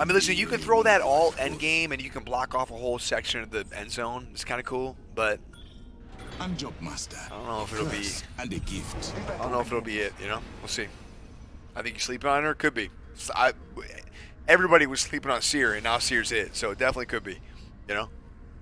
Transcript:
I mean, listen, you can throw that all end game, and you can block off a whole section of the end zone. It's kind of cool, but I'm job master. I don't know if it'll be. And a gift. I don't know if it'll be it. You know, we'll see. I think you sleeping on her. Could be. I, everybody was sleeping on Seer, and now Seer's it, so it definitely could be. You know.